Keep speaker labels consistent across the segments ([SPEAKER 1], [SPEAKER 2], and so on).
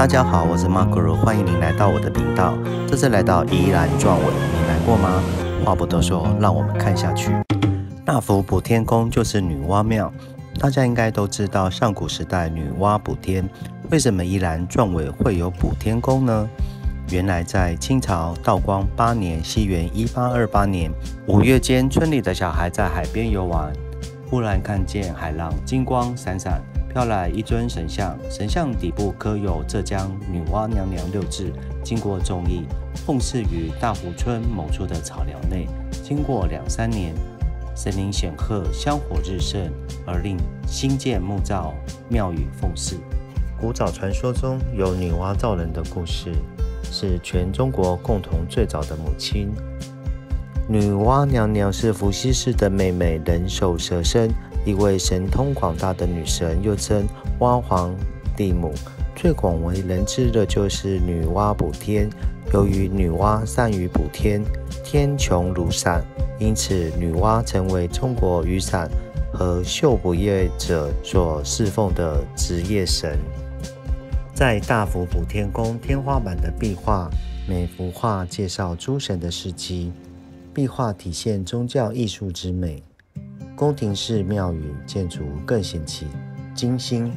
[SPEAKER 1] 大家好，我是 Marco，欢迎您来到我的频道。这次来到宜兰壮尾，你来过吗？话不多说，让我们看下去。大福补天宫就是女娲庙，大家应该都知道，上古时代女娲补天。为什么宜兰壮尾会有补天宫呢？原来在清朝道光八年（西元一八二八年）五月间，村里的小孩在海边游玩，忽然看见海浪金光闪闪。飘来一尊神像，神像底部刻有“浙江女娲娘娘”六字。经过众议，奉祀于大湖村某处的草寮内。经过两三年，神灵显赫，香火日盛，而令新建木造庙宇奉祀。古早传说中有女娲造人的故事，是全中国共同最早的母亲。女娲娘娘是伏羲氏的妹妹，人首蛇身。一位神通广大的女神，又称娲皇帝母。最广为人知的就是女娲补天。由于女娲善于补天，天穹如伞，因此女娲成为中国雨伞和绣补业者所侍奉的职业神。在大福补天宫天花板的壁画，每幅画介绍诸神的事迹，壁画体现宗教艺术之美。宫廷式庙宇建筑更显其精心。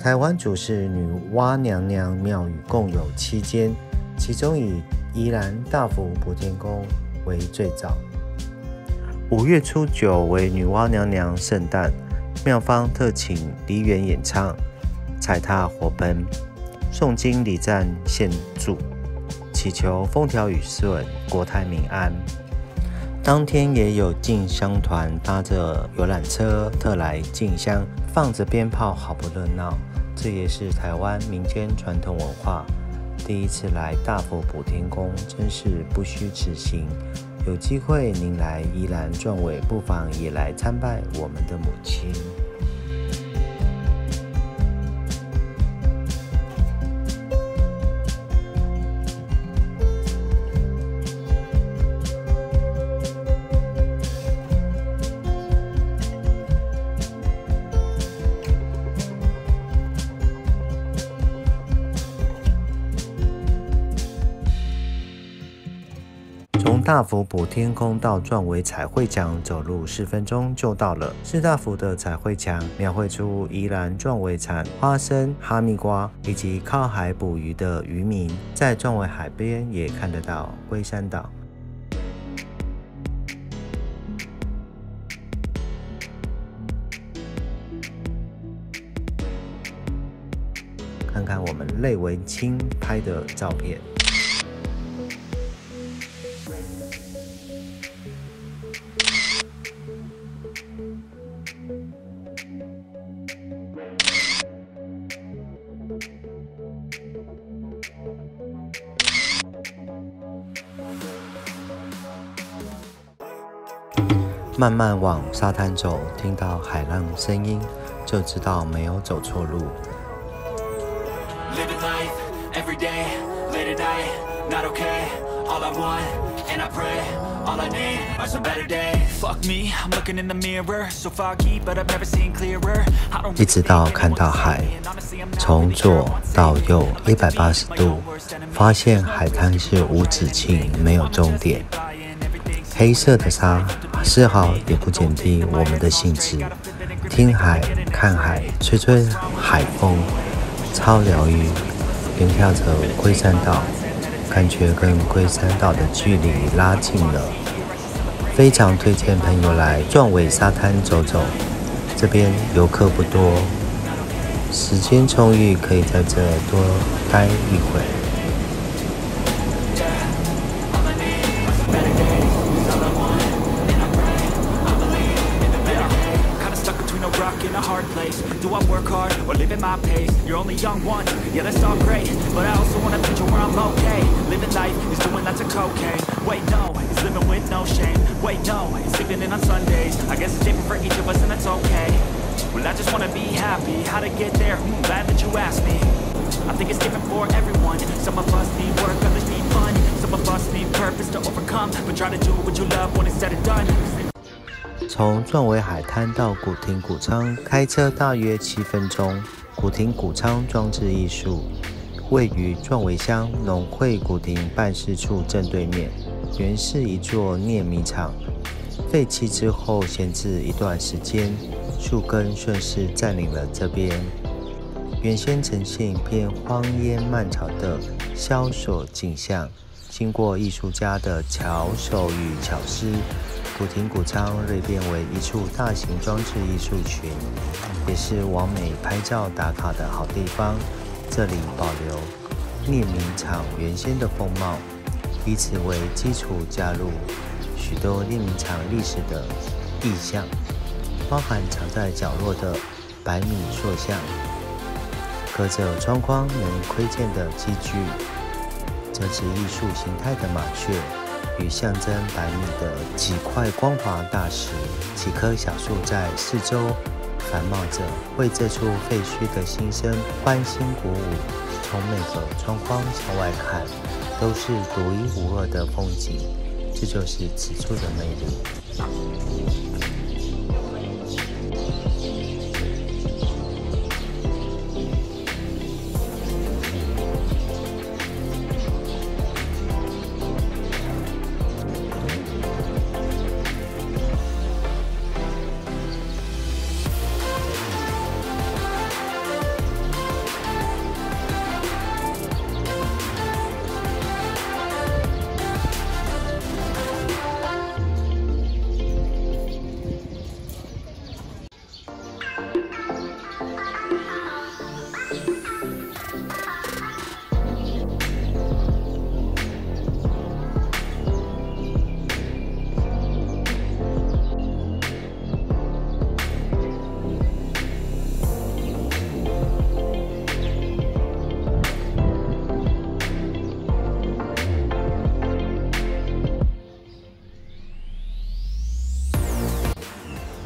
[SPEAKER 1] 台湾主祀女娲娘娘庙宇共有七间，其中以宜兰大福补天宫为最早。五月初九为女娲娘娘圣诞，庙方特请梨园演唱，踩踏火盆，诵经礼赞献祝，祈求风调雨顺，国泰民安。当天也有进香团搭着游览车特来进香，放着鞭炮，好不热闹。这也是台湾民间传统文化。第一次来大佛补天宫，真是不虚此行。有机会您来宜兰壮伟，不妨也来参拜我们的母亲。大福补天空到壮围彩绘墙，走路十分钟就到了。四大福的彩绘墙描绘出宜兰壮围产花生、哈密瓜，以及靠海捕鱼的渔民。在壮围海边也看得到龟山岛。看看我们泪文清拍的照片。慢慢往沙滩走，听到海浪声音，就知道没有走错路。一直到看到海，从左到右一百八十度，发现海滩是无止境，没有终点。黑色的沙丝毫也不减低我们的兴致。听海，看海，吹吹海风，超疗愈。边跳着龟山岛，感觉跟龟山岛的距离拉近了。非常推荐朋友来壮尾沙滩走走，这边游客不多，时间充裕，可以在这多待一会。
[SPEAKER 2] my pace You're only young one, yeah that's all great But I also want a future where I'm okay Living life is doing lots of cocaine Wait no, it's living with no shame Wait no, it's sleeping in on Sundays I guess it's different for each of us and that's okay Well I just wanna be happy, how to get there, hmm, glad that you asked me I think it's different for everyone Some of us need work, others need fun Some of us need purpose to overcome But try to do what you love when it's said and done
[SPEAKER 1] 从壮围海滩到古亭谷仓，开车大约七分钟。 古亭谷仓装置艺术，位于壮围乡农会古亭办事处正对面，原是一座碾米厂，废弃之后闲置一段时间，树根顺势占领了这边。原先呈现一片荒烟蔓草的萧索景象，经过艺术家的巧手与巧思，古亭古仓锐变为一处大型装置艺术群，也是完美拍照打卡的好地方。这里保留炼明厂原先的风貌，以此为基础加入许多炼明厂历史的意象，包含藏在角落的百米塑像。隔着窗框能窥见的器具，这只艺术形态的麻雀，与象征百米的几块光滑大石、几棵小树在四周繁茂着，为这处废墟的新生欢欣鼓舞。从每个窗框向外看，都是独一无二的风景，这就是此处的魅力。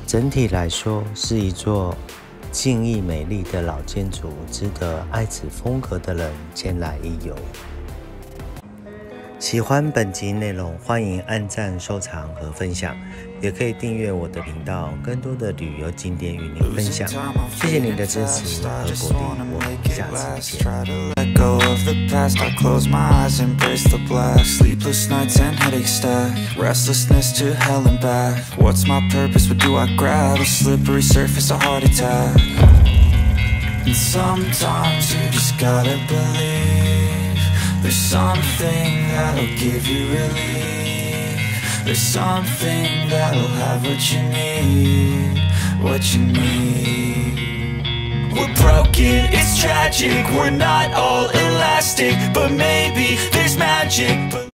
[SPEAKER 1] 整体来说，是一座静谧美丽的老建筑，值得爱此风格的人前来一游。喜欢本集内容，欢迎按赞、收藏和分享，也可以订阅我的频道，更多的旅游景点与您分享。谢谢您的支持和鼓励，我们下次见。go of the past I close my eyes, embrace the black Sleepless nights and headaches stack Restlessness to hell and back What's my purpose, what do I grab? A slippery surface, a heart attack And sometimes you just gotta believe There's something that'll give you relief. There's something that'll have what you need What you need. We're broken, it's tragic. We're not all elastic But maybe there's magic